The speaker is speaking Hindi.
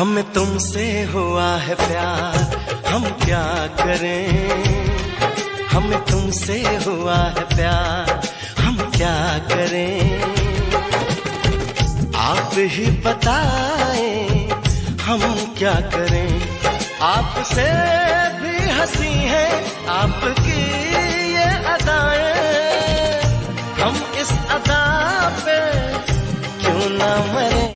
हमें तुमसे हुआ है प्यार, हम क्या करें? हमें तुमसे हुआ है प्यार, हम क्या करें? आप ही बताएँ, हम क्या करें? आपसे भी हँसी है, आपकी ये अदाएँ। हम इस अदा पे क्यों ना मरें?